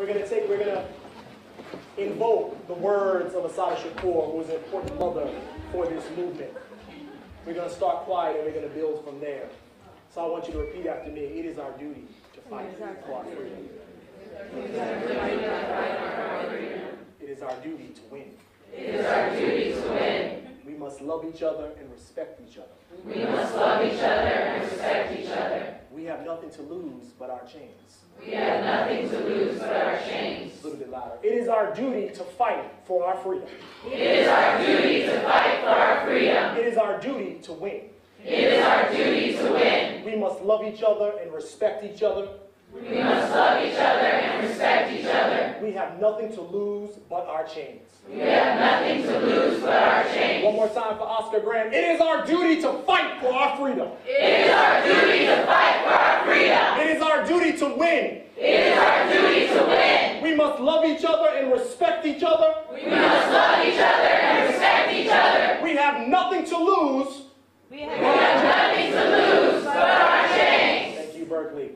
we're gonna take, we're gonna invoke the words of Assata Shakur, who was an important mother for this movement. We're gonna start quiet and we're gonna build from there. So I want you to repeat after me. It is our duty to fight for our freedom. It is our duty to win. It is our duty to win. We must love each other and respect each other. We must love each other and respect each other. We have nothing to lose but our chains. We have nothing to lose but our chains. A little bit louder. It is our duty to fight for our freedom. It is our duty to fight for our freedom. It is our duty to win. It is our duty to win. We must love each other and respect each other. We must love each other and respect each other. We have nothing to lose but our chains. We have nothing to lose but our chains. One more time for Oscar Grant. It is our duty to fight for our freedom. It is our duty to fight for our freedom. It is our duty to win. It is must love each other and respect each other. We must love each other and respect each other. We have nothing to lose. We have, we have nothing to lose but our chains. Thank you, Berkeley.